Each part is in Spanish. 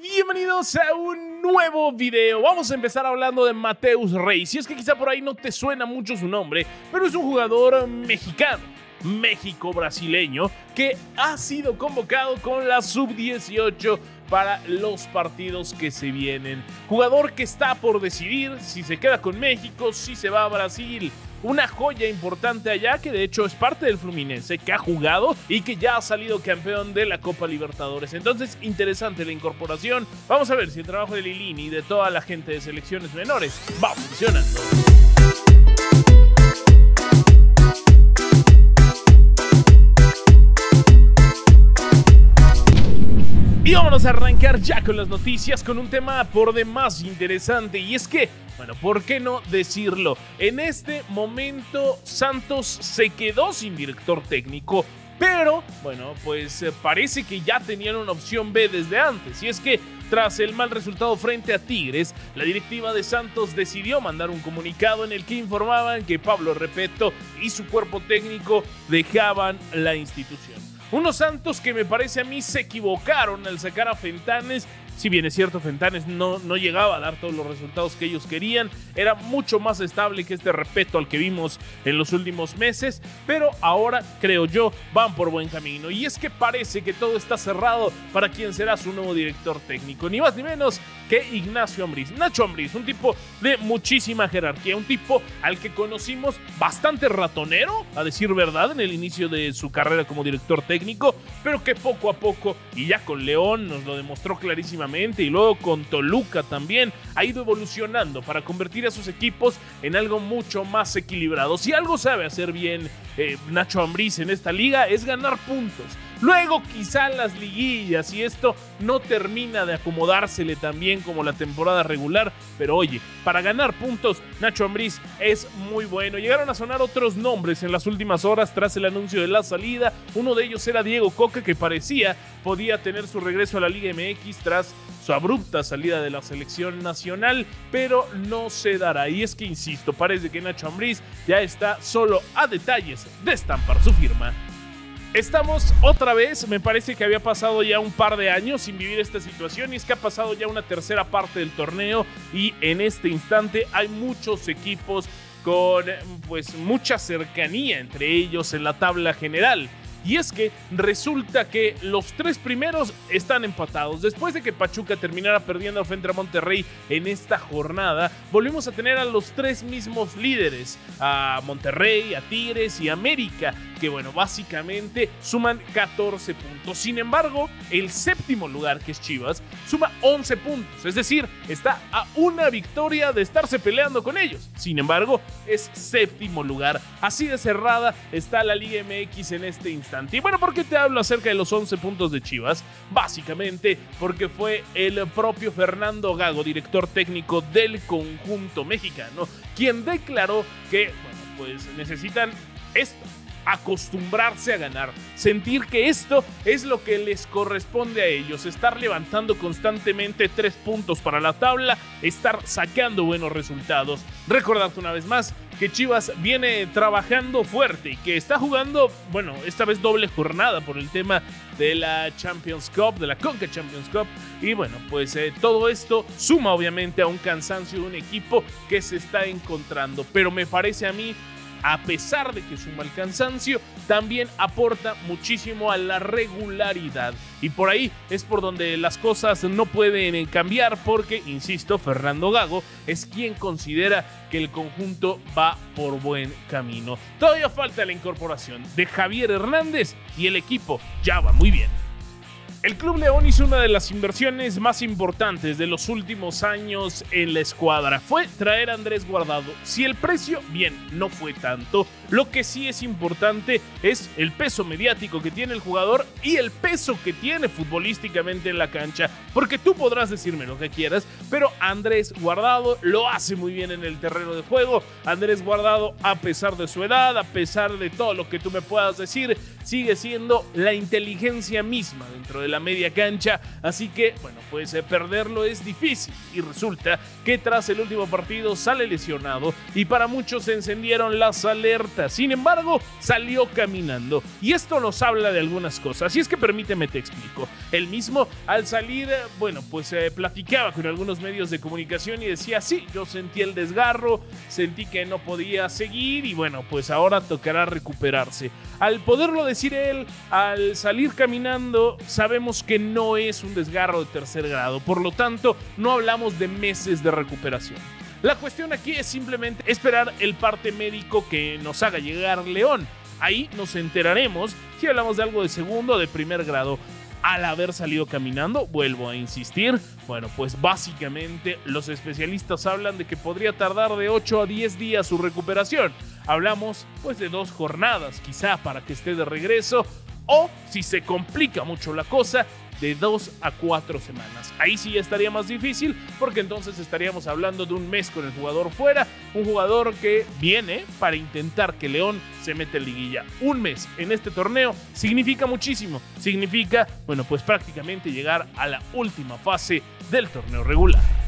bienvenidos a un nuevo video. Vamos a empezar hablando de Mateus Rey. Si es que quizá por ahí no te suena mucho su nombre, pero es un jugador mexicano, México-brasileño, que ha sido convocado con la sub-18 para los partidos que se vienen. Jugador que está por decidir si se queda con México, si se va a Brasil una joya importante allá que de hecho es parte del Fluminense, que ha jugado y que ya ha salido campeón de la Copa Libertadores. Entonces, interesante la incorporación. Vamos a ver si el trabajo de Lilini y de toda la gente de selecciones menores va funcionando. Y vámonos a arrancar ya con las noticias con un tema por demás interesante y es que, bueno, ¿por qué no decirlo? En este momento Santos se quedó sin director técnico, pero bueno, pues eh, parece que ya tenían una opción B desde antes y es que tras el mal resultado frente a Tigres, la directiva de Santos decidió mandar un comunicado en el que informaban que Pablo Repeto y su cuerpo técnico dejaban la institución. Unos Santos que me parece a mí se equivocaron al sacar a Fentanes si bien es cierto, Fentanes no, no llegaba a dar todos los resultados que ellos querían, era mucho más estable que este respeto al que vimos en los últimos meses, pero ahora creo yo van por buen camino. Y es que parece que todo está cerrado para quien será su nuevo director técnico, ni más ni menos que Ignacio Ambriz. Nacho Ambriz, un tipo de muchísima jerarquía, un tipo al que conocimos bastante ratonero, a decir verdad, en el inicio de su carrera como director técnico, pero que poco a poco, y ya con León nos lo demostró clarísimamente, y luego con Toluca también ha ido evolucionando para convertir a sus equipos en algo mucho más equilibrado. Si algo sabe hacer bien eh, Nacho Ambriz en esta liga es ganar puntos. Luego quizá las liguillas y esto no termina de acomodársele tan bien como la temporada regular, pero oye, para ganar puntos Nacho Ambriz es muy bueno. Llegaron a sonar otros nombres en las últimas horas tras el anuncio de la salida. Uno de ellos era Diego Coca que parecía podía tener su regreso a la Liga MX tras su abrupta salida de la selección nacional, pero no se dará. Y es que, insisto, parece que Nacho Ambriz ya está solo a detalles de estampar su firma. Estamos otra vez, me parece que había pasado ya un par de años sin vivir esta situación y es que ha pasado ya una tercera parte del torneo y en este instante hay muchos equipos con pues mucha cercanía entre ellos en la tabla general. Y es que resulta que los tres primeros están empatados. Después de que Pachuca terminara perdiendo frente a Monterrey en esta jornada, volvimos a tener a los tres mismos líderes, a Monterrey, a Tigres y América, que bueno, básicamente suman 14 puntos. Sin embargo, el séptimo lugar, que es Chivas, suma 11 puntos. Es decir, está a una victoria de estarse peleando con ellos. Sin embargo, es séptimo lugar. Así de cerrada está la Liga MX en este instante. Y bueno, ¿por qué te hablo acerca de los 11 puntos de Chivas? Básicamente porque fue el propio Fernando Gago, director técnico del conjunto mexicano, quien declaró que, bueno, pues necesitan esto acostumbrarse a ganar, sentir que esto es lo que les corresponde a ellos, estar levantando constantemente tres puntos para la tabla, estar sacando buenos resultados. Recordarte una vez más que Chivas viene trabajando fuerte y que está jugando, bueno, esta vez doble jornada por el tema de la Champions Cup, de la Conca Champions Cup. Y bueno, pues eh, todo esto suma obviamente a un cansancio de un equipo que se está encontrando. Pero me parece a mí a pesar de que suma el cansancio, también aporta muchísimo a la regularidad. Y por ahí es por donde las cosas no pueden cambiar porque, insisto, Fernando Gago es quien considera que el conjunto va por buen camino. Todavía falta la incorporación de Javier Hernández y el equipo ya va muy bien. El Club León hizo una de las inversiones más importantes de los últimos años en la escuadra. Fue traer a Andrés Guardado. Si el precio, bien, no fue tanto. Lo que sí es importante es el peso mediático que tiene el jugador y el peso que tiene futbolísticamente en la cancha. Porque tú podrás decirme lo que quieras, pero Andrés Guardado lo hace muy bien en el terreno de juego. Andrés Guardado, a pesar de su edad, a pesar de todo lo que tú me puedas decir, sigue siendo la inteligencia misma dentro de la media cancha, así que, bueno, pues eh, perderlo es difícil. Y resulta que tras el último partido sale lesionado y para muchos se encendieron las alertas Sin embargo, salió caminando. Y esto nos habla de algunas cosas. Y es que permíteme te explico. Él mismo, al salir, bueno, pues eh, platicaba con algunos medios de comunicación y decía, sí, yo sentí el desgarro, sentí que no podía seguir y bueno, pues ahora tocará recuperarse. Al poderlo decir él, al salir caminando, sabemos que no es un desgarro de tercer grado. Por lo tanto, no hablamos de meses de recuperación. La cuestión aquí es simplemente esperar el parte médico que nos haga llegar León. Ahí nos enteraremos si hablamos de algo de segundo o de primer grado. Al haber salido caminando, vuelvo a insistir, bueno, pues básicamente los especialistas hablan de que podría tardar de 8 a 10 días su recuperación. Hablamos pues de dos jornadas quizá para que esté de regreso o si se complica mucho la cosa, de dos a cuatro semanas. Ahí sí estaría más difícil porque entonces estaríamos hablando de un mes con el jugador fuera, un jugador que viene para intentar que León se meta en liguilla. Un mes en este torneo significa muchísimo, significa, bueno, pues prácticamente llegar a la última fase del torneo regular.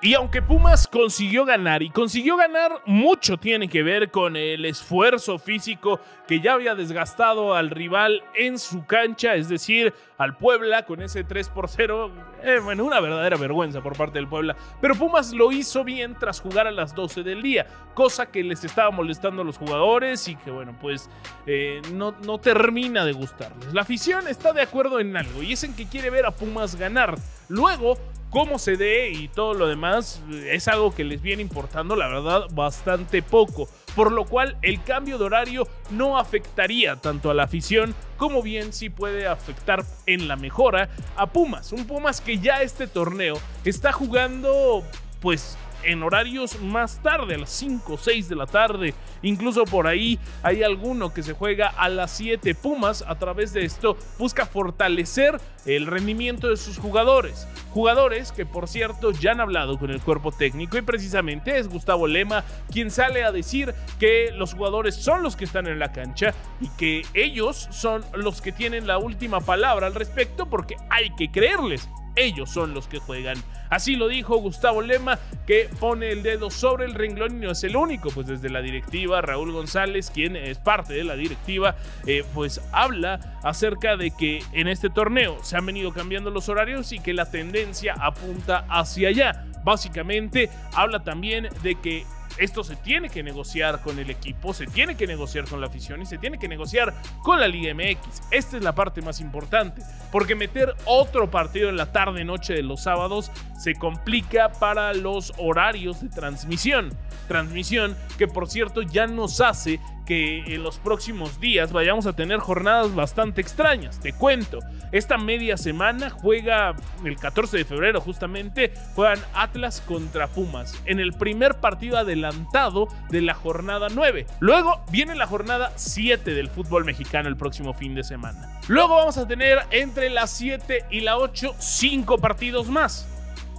Y aunque Pumas consiguió ganar y consiguió ganar, mucho tiene que ver con el esfuerzo físico que ya había desgastado al rival en su cancha, es decir, al Puebla con ese 3 por 0. Eh, bueno, una verdadera vergüenza por parte del Puebla. Pero Pumas lo hizo bien tras jugar a las 12 del día, cosa que les estaba molestando a los jugadores y que, bueno, pues eh, no, no termina de gustarles. La afición está de acuerdo en algo y es en que quiere ver a Pumas ganar. Luego, cómo se dé y todo lo demás es algo que les viene importando, la verdad, bastante poco. Por lo cual el cambio de horario no afectaría tanto a la afición como bien sí puede afectar en la mejora a Pumas. Un Pumas que ya este torneo está jugando pues en horarios más tarde, a las 5 o 6 de la tarde. Incluso por ahí hay alguno que se juega a las 7. Pumas a través de esto busca fortalecer el rendimiento de sus jugadores. Jugadores que por cierto ya han hablado con el cuerpo técnico y precisamente es Gustavo Lema quien sale a decir que los jugadores son los que están en la cancha y que ellos son los que tienen la última palabra al respecto porque hay que creerles ellos son los que juegan. Así lo dijo Gustavo Lema, que pone el dedo sobre el renglón y no es el único, pues desde la directiva, Raúl González, quien es parte de la directiva, eh, pues habla acerca de que en este torneo se han venido cambiando los horarios y que la tendencia apunta hacia allá. Básicamente habla también de que esto se tiene que negociar con el equipo, se tiene que negociar con la afición y se tiene que negociar con la Liga MX. Esta es la parte más importante, porque meter otro partido en la tarde noche de los sábados se complica para los horarios de transmisión. Transmisión que por cierto ya nos hace que en los próximos días vayamos a tener jornadas bastante extrañas. Te cuento, esta media semana juega el 14 de febrero justamente, juegan Atlas contra Pumas en el primer partido adelantado de la jornada 9. Luego viene la jornada 7 del fútbol mexicano el próximo fin de semana. Luego vamos a tener entre la 7 y la 8 5 partidos más.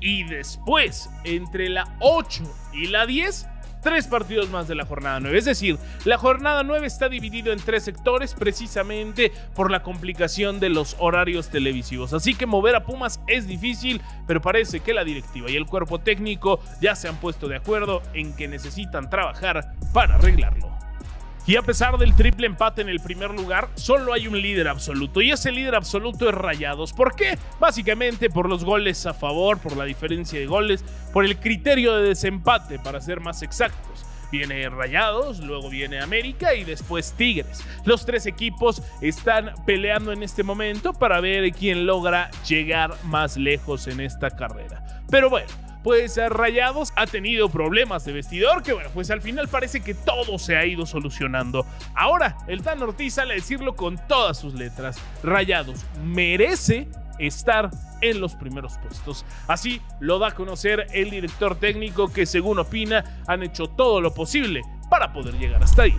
Y después, entre la 8 y la 10, tres partidos más de la jornada 9. Es decir, la jornada 9 está dividido en tres sectores precisamente por la complicación de los horarios televisivos. Así que mover a Pumas es difícil, pero parece que la directiva y el cuerpo técnico ya se han puesto de acuerdo en que necesitan trabajar para arreglarlo. Y a pesar del triple empate en el primer lugar, solo hay un líder absoluto. Y ese líder absoluto es Rayados. ¿Por qué? Básicamente por los goles a favor, por la diferencia de goles, por el criterio de desempate, para ser más exactos. Viene Rayados, luego viene América y después Tigres. Los tres equipos están peleando en este momento para ver quién logra llegar más lejos en esta carrera. Pero bueno, pues Rayados ha tenido problemas de vestidor que bueno, pues al final parece que todo se ha ido solucionando. Ahora, el Tan Ortiz sale a decirlo con todas sus letras. Rayados merece estar en los primeros puestos. Así lo da a conocer el director técnico que según opina han hecho todo lo posible para poder llegar hasta ahí.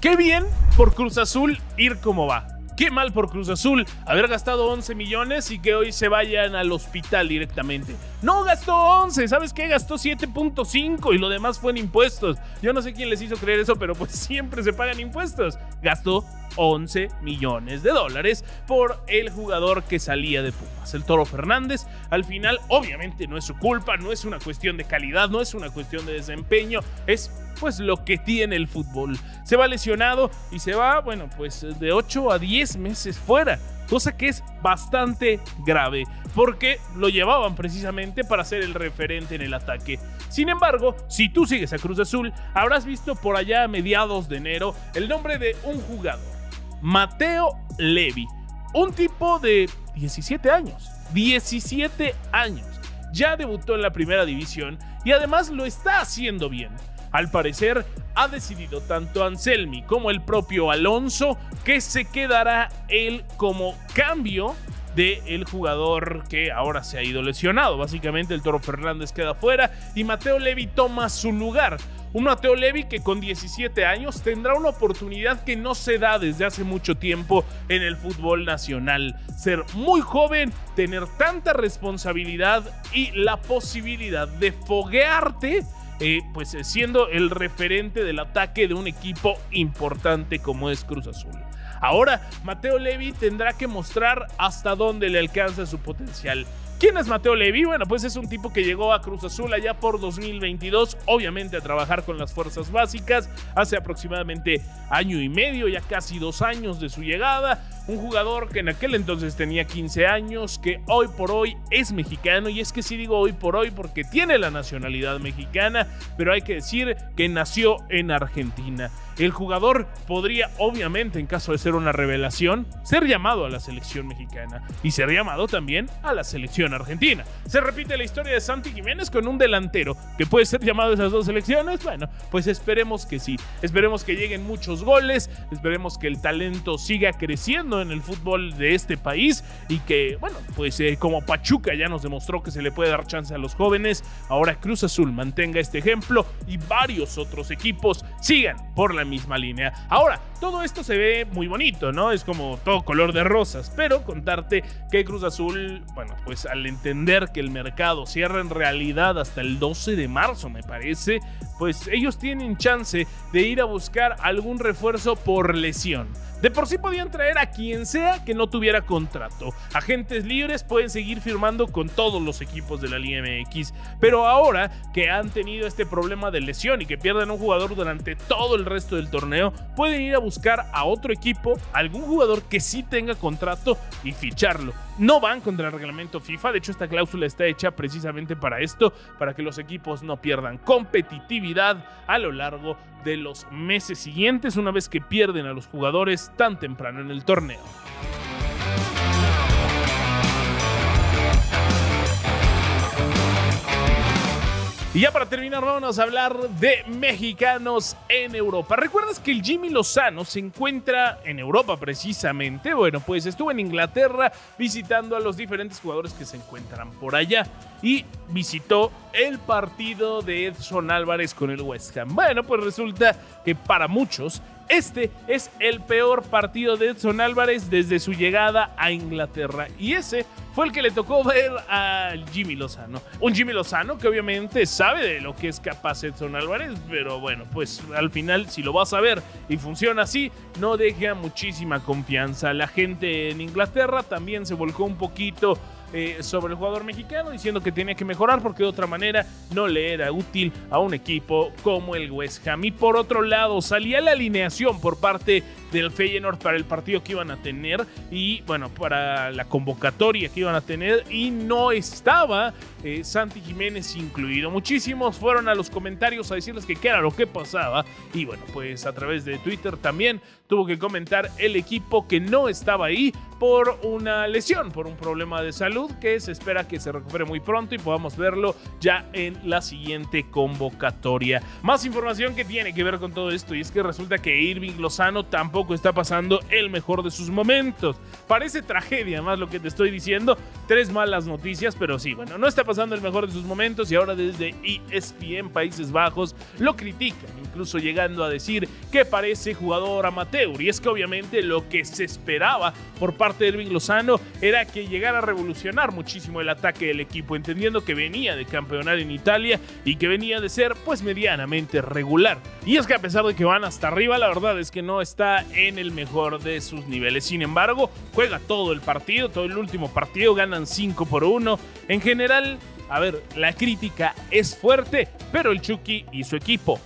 Qué bien por Cruz Azul ir como va. Qué mal por Cruz Azul haber gastado 11 millones y que hoy se vayan al hospital directamente. No gastó 11, ¿sabes qué? Gastó 7.5 y lo demás fue en impuestos. Yo no sé quién les hizo creer eso, pero pues siempre se pagan impuestos. Gastó 11 millones de dólares por el jugador que salía de Pumas, el Toro Fernández. Al final, obviamente no es su culpa, no es una cuestión de calidad, no es una cuestión de desempeño, es pues lo que tiene el fútbol. Se va lesionado y se va, bueno, pues de 8 a 10 meses fuera cosa que es bastante grave, porque lo llevaban precisamente para ser el referente en el ataque. Sin embargo, si tú sigues a Cruz Azul, habrás visto por allá a mediados de enero el nombre de un jugador, Mateo Levi, un tipo de 17 años, 17 años. Ya debutó en la primera división y además lo está haciendo bien. Al parecer, ha decidido tanto Anselmi como el propio Alonso que se quedará él como cambio de el jugador que ahora se ha ido lesionado. Básicamente el Toro Fernández queda fuera y Mateo Levi toma su lugar. Un Mateo Levi que con 17 años tendrá una oportunidad que no se da desde hace mucho tiempo en el fútbol nacional. Ser muy joven, tener tanta responsabilidad y la posibilidad de foguearte eh, pues eh, siendo el referente del ataque de un equipo importante como es Cruz Azul. Ahora, Mateo Levi tendrá que mostrar hasta dónde le alcanza su potencial. ¿Quién es Mateo Levi? Bueno, pues es un tipo que llegó a Cruz Azul allá por 2022, obviamente a trabajar con las fuerzas básicas, hace aproximadamente año y medio, ya casi dos años de su llegada. Un jugador que en aquel entonces tenía 15 años, que hoy por hoy es mexicano, y es que sí digo hoy por hoy porque tiene la nacionalidad mexicana, pero hay que decir que nació en Argentina. El jugador podría, obviamente, en caso de ser una revelación, ser llamado a la selección mexicana y ser llamado también a la selección argentina. Se repite la historia de Santi Jiménez con un delantero que puede ser llamado a esas dos selecciones. Bueno, pues esperemos que sí. Esperemos que lleguen muchos goles, esperemos que el talento siga creciendo en el fútbol de este país y que, bueno, pues eh, como Pachuca ya nos demostró que se le puede dar chance a los jóvenes, ahora Cruz Azul mantenga este ejemplo y varios otros equipos sigan por la misma línea. Ahora, todo esto se ve muy bonito, ¿no? Es como todo color de rosas, pero contarte que Cruz Azul, bueno, pues al entender que el mercado cierra en realidad hasta el 12 de marzo, me parece, pues ellos tienen chance de ir a buscar algún refuerzo por lesión. De por sí podían traer a quien sea que no tuviera contrato. Agentes libres pueden seguir firmando con todos los equipos de la Liga MX. Pero ahora que han tenido este problema de lesión y que pierden un jugador durante todo el resto del torneo, pueden ir a buscar a otro equipo, algún jugador que sí tenga contrato y ficharlo. No van contra el reglamento FIFA, de hecho esta cláusula está hecha precisamente para esto, para que los equipos no pierdan competitividad a lo largo de los meses siguientes una vez que pierden a los jugadores tan temprano en el torneo. Y ya para terminar, vamos a hablar de mexicanos en Europa. ¿Recuerdas que el Jimmy Lozano se encuentra en Europa precisamente? Bueno, pues estuvo en Inglaterra visitando a los diferentes jugadores que se encuentran por allá y visitó el partido de Edson Álvarez con el West Ham. Bueno, pues resulta que para muchos este es el peor partido de Edson Álvarez desde su llegada a Inglaterra. Y ese fue el que le tocó ver a Jimmy Lozano. Un Jimmy Lozano que obviamente sabe de lo que es capaz Edson Álvarez, pero bueno, pues al final si lo vas a ver y funciona así, no deja muchísima confianza. La gente en Inglaterra también se volcó un poquito eh, sobre el jugador mexicano, diciendo que tenía que mejorar porque de otra manera no le era útil a un equipo como el West Ham. Y por otro lado, salía la alineación por parte del Feyenoord para el partido que iban a tener y bueno, para la convocatoria que iban a tener y no estaba eh, Santi Jiménez incluido. Muchísimos fueron a los comentarios a decirles que qué era lo que pasaba y bueno, pues a través de Twitter también tuvo que comentar el equipo que no estaba ahí por una lesión, por un problema de salud que se espera que se recupere muy pronto y podamos verlo ya en la siguiente convocatoria. Más información que tiene que ver con todo esto y es que resulta que Irving Lozano tampoco está pasando el mejor de sus momentos. Parece tragedia más lo que te estoy diciendo, tres malas noticias, pero sí, bueno, no está pasando el mejor de sus momentos y ahora desde ESPN Países Bajos lo critican, incluso llegando a decir que parece jugador amateur y es que obviamente lo que se esperaba por parte de Irving Lozano era que llegara a revolucionar muchísimo el ataque del equipo, entendiendo que venía de campeonar en Italia y que venía de ser pues medianamente regular. Y es que a pesar de que van hasta arriba, la verdad es que no está en el mejor de sus niveles. Sin embargo, juega todo el partido, todo el último partido, ganan 5 por 1. En general, a ver, la crítica es fuerte, pero el Chucky y su equipo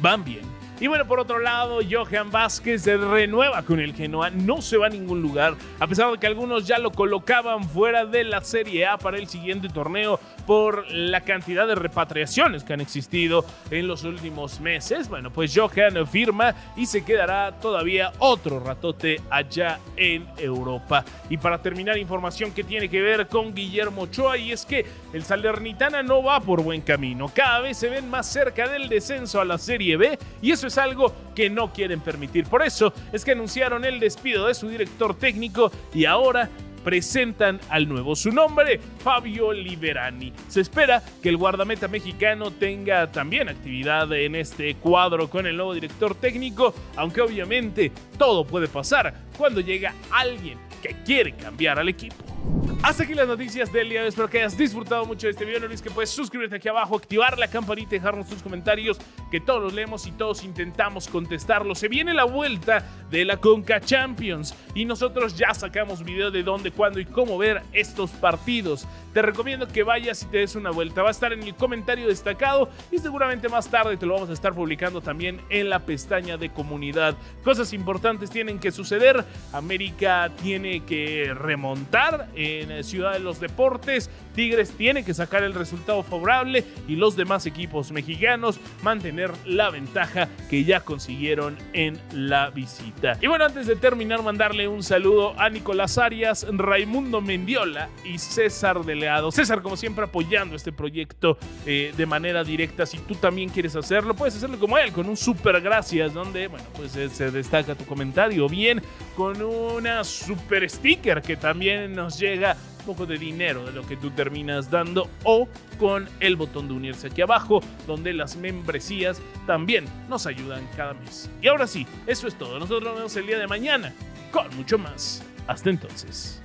van bien. Y bueno, por otro lado, Johan Vázquez se renueva con el Genoa, no se va a ningún lugar, a pesar de que algunos ya lo colocaban fuera de la Serie A para el siguiente torneo por la cantidad de repatriaciones que han existido en los últimos meses. Bueno, pues Johan firma y se quedará todavía otro ratote allá en Europa. Y para terminar, información que tiene que ver con Guillermo Ochoa y es que el Salernitana no va por buen camino, cada vez se ven más cerca del descenso a la Serie B y eso es algo que no quieren permitir. Por eso es que anunciaron el despido de su director técnico y ahora presentan al nuevo. Su nombre, Fabio Liberani. Se espera que el guardameta mexicano tenga también actividad en este cuadro con el nuevo director técnico, aunque obviamente todo puede pasar cuando llega alguien que quiere cambiar al equipo. Hasta aquí las noticias del día. Espero que hayas disfrutado mucho de este video. No olvides que puedes suscribirte aquí abajo, activar la campanita y dejarnos tus comentarios, que todos los leemos y todos intentamos contestarlos. Se viene la vuelta de la Conca Champions y nosotros ya sacamos video de dónde, cuándo y cómo ver estos partidos. Te recomiendo que vayas y te des una vuelta. Va a estar en el comentario destacado y seguramente más tarde te lo vamos a estar publicando también en la pestaña de comunidad. Cosas importantes tienen que suceder. América tiene que remontar en Ciudad de los Deportes. Tigres tiene que sacar el resultado favorable y los demás equipos mexicanos mantener la ventaja que ya consiguieron en la visita. Y bueno, antes de terminar, mandarle un saludo a Nicolás Arias, Raimundo Mendiola y César Deleado. César, como siempre, apoyando este proyecto eh, de manera directa. Si tú también quieres hacerlo, puedes hacerlo como él, con un super gracias, donde, pues eh, se destaca tu comentario. Bien, con una super sticker que también nos llega poco de dinero de lo que tú terminas dando o con el botón de unirse aquí abajo donde las membresías también nos ayudan cada mes. Y ahora sí, eso es todo. Nosotros nos vemos el día de mañana con mucho más. Hasta entonces.